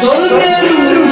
Solver